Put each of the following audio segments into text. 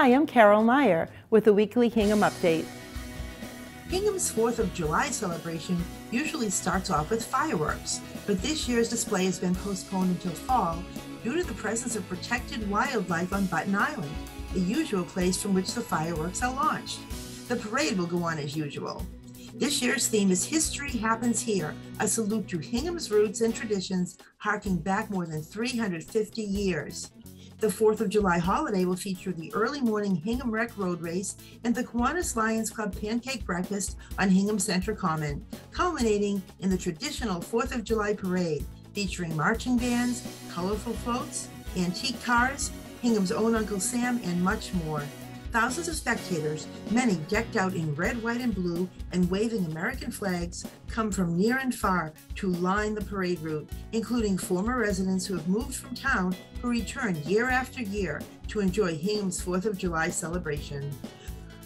Hi, I'm Carol Meyer with the weekly Hingham Update. Hingham's 4th of July celebration usually starts off with fireworks, but this year's display has been postponed until fall due to the presence of protected wildlife on Button Island, the usual place from which the fireworks are launched. The parade will go on as usual. This year's theme is History Happens Here, a salute to Hingham's roots and traditions harking back more than 350 years. The 4th of July holiday will feature the early morning Hingham Rec Road Race and the Kiwanis Lions Club Pancake Breakfast on Hingham Center Common, culminating in the traditional 4th of July parade featuring marching bands, colorful floats, antique cars, Hingham's own Uncle Sam, and much more. Thousands of spectators, many decked out in red, white, and blue and waving American flags, come from near and far to line the parade route, including former residents who have moved from town who return year after year to enjoy Hingham's 4th of July celebration.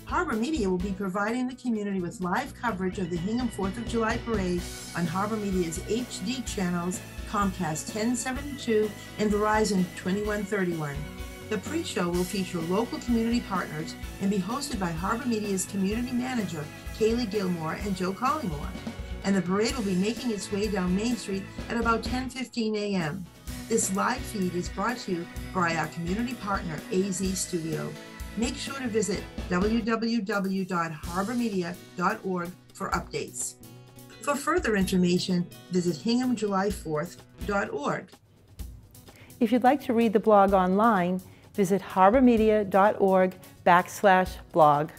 Harbor Media will be providing the community with live coverage of the Hingham 4th of July parade on Harbor Media's HD channels Comcast 1072 and Verizon 2131. The pre-show will feature local community partners and be hosted by Harbor Media's community manager, Kaylee Gilmore and Joe Collingmore. And the parade will be making its way down Main Street at about 10:15 a.m. This live feed is brought to you by our community partner, AZ Studio. Make sure to visit www.harbormedia.org for updates. For further information, visit hinghamjuly4th.org. If you'd like to read the blog online, visit harbormedia.org backslash blog.